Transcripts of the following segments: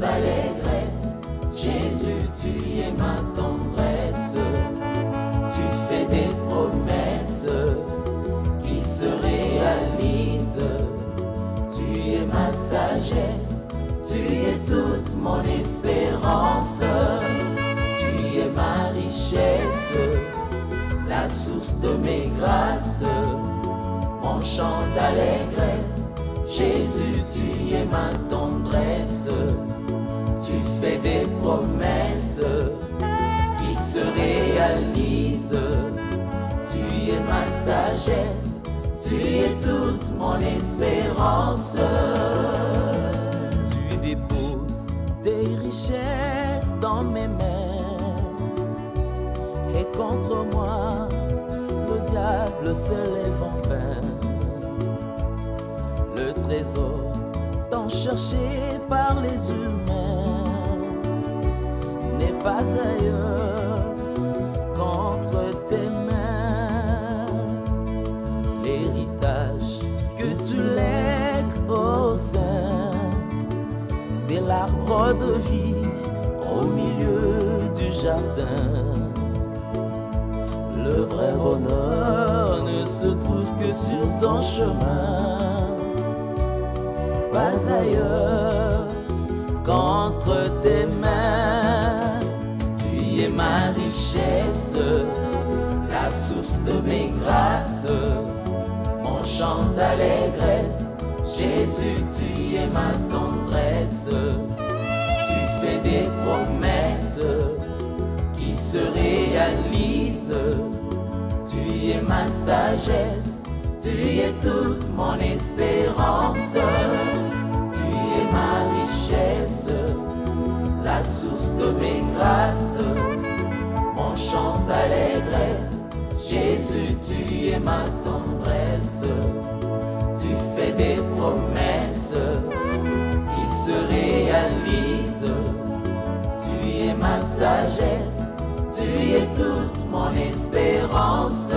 d'allégresse. Jésus, tu es ma tendresse. Tu fais des promesses qui se réalisent. Tu es ma sagesse. Tu es toute mon espérance. Tu es ma richesse, la source de mes grâces, mon chant d'allégresse. Jésus, tu es ma tendresse. Tu fais des promesses qui se réalisent. Tu es ma sagesse, tu es toute mon espérance. Tu déposes tes richesses dans mes mains. Et contre moi, le diable se lève en vain. Trésor tant cherché par les humains n'est pas ailleurs qu'entre tes mains. L'héritage que tu lègues au sein, c'est l'arbre de vie au milieu du jardin. Le vrai bonheur ne se trouve que sur ton chemin, pas ailleurs qu'entre tes mains. Tu es ma richesse, la source de mes grâces, mon chant d'allégresse. Jésus, tu es ma tendresse. Tu fais des promesses qui se réalisent. Tu es ma sagesse, tu es toute mon espérance. Tu es ma richesse, la source de mes grâces, mon chant d'allégresse. Jésus, tu es ma tendresse. Tu fais des promesses qui se réalisent. Tu es ma sagesse, tu es toute mon espérance.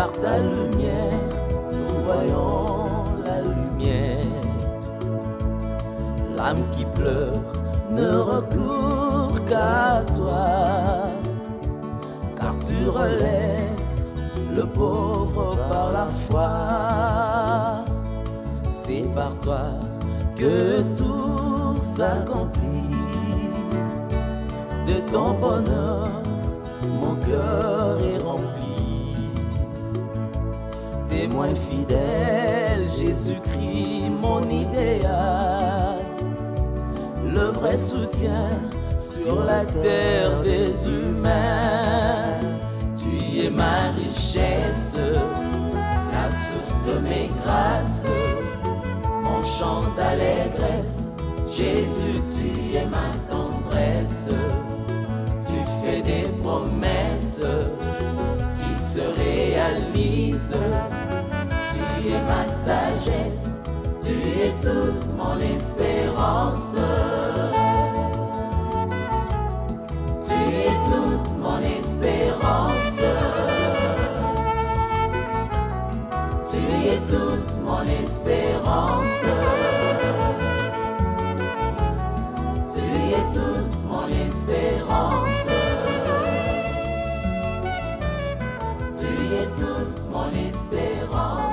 Par ta lumière, nous voyons la lumière. L'âme qui pleure ne recourt qu'à toi, car tu relèves le pauvre par la foi. C'est par toi que tout s'accomplit. De ton bonheur, mon cœur Témoin fidèle, Jésus-Christ, mon idéal. Le vrai soutien sur la terre des humains. Tu es ma richesse, la source de mes grâces, mon chant d'allégresse. Jésus, tu es ma tendresse. Tu fais des promesses qui se réalisent. Tu es ma sagesse, tu es toute mon espérance. Tu es toute mon espérance. Tu es toute mon espérance. Tu es toute mon espérance. Tu es toute mon espérance.